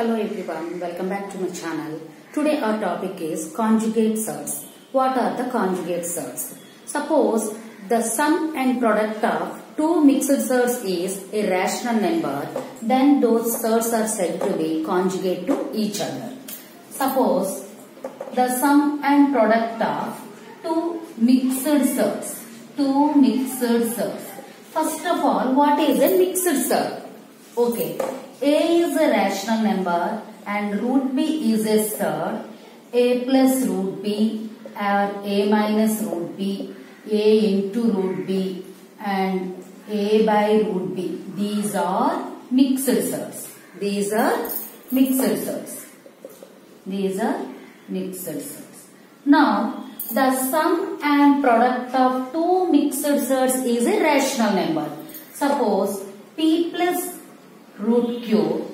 Hello everyone, welcome back to my channel. Today our topic is conjugate surds. What are the conjugate surds? Suppose the sum and product of two mixed surds is a rational number, then those surds are said to be conjugate to each other. Suppose the sum and product of two mixed surds, two mixed surds. First of all, what is a mixed surd? Okay, a is a rational number and root b is a surd. a plus root b or a minus root b, a into root b and a by root b. These are mixed surds. These are mixed surds. These are mixed surds. Now, the sum and product of two mixed surds is a rational number. Suppose p plus root q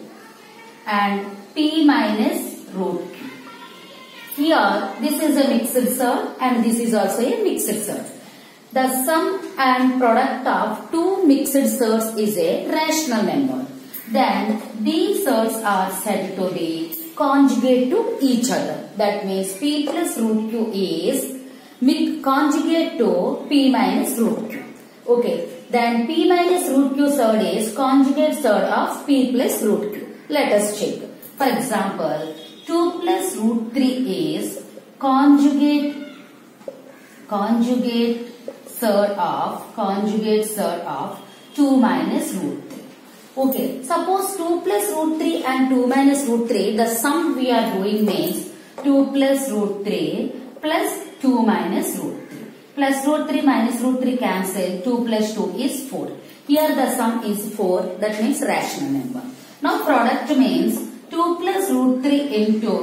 and p minus root q. Here, this is a mixed surd and this is also a mixed surd. The sum and product of two mixed surds is a rational number. Then, these surds are said to be conjugate to each other. That means p plus root q is conjugate to p minus root q. Okay. Then p minus root q surd is conjugate surd of p plus root q. Let us check. For example, 2 plus root 3 is conjugate conjugate surd of conjugate surd of 2 minus root 3. Okay, suppose 2 plus root 3 and 2 minus root 3, the sum we are doing means 2 plus root 3 plus 2 minus root 3. Plus root 3 minus root 3 cancel, 2 plus 2 is 4. Here the sum is 4, that means rational number. Now product means 2 plus root 3 into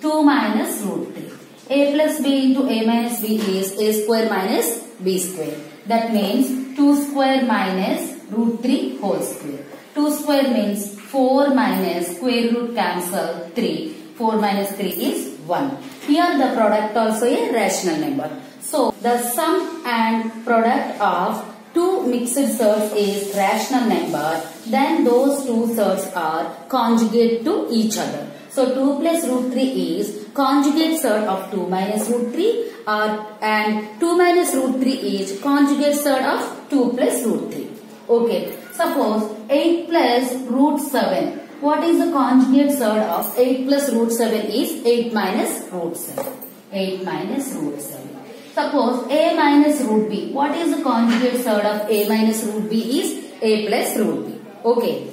2 minus root 3. a plus b into a minus b is a square minus b square. That means 2 square minus root 3 whole square. 2 square means 4 minus square root cancel 3. 4 minus 3 is 1. Here the product also a rational number. So the sum and product of two mixed surds is rational number. Then those two surds are conjugate to each other. So 2 plus root 3 is conjugate surd of 2 minus root 3 or, and 2 minus root 3 is conjugate surd of 2 plus root 3. Okay. Suppose 8 plus root 7. What is the conjugate surd of 8 plus root 7 is 8 minus root 7. 8 minus root 7. Suppose a minus root b. What is the conjugate surd of a minus root b is a plus root b. Okay.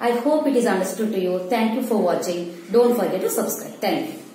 I hope it is understood to you. Thank you for watching. Don't forget to subscribe. Thank you.